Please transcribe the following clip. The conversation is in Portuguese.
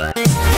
Música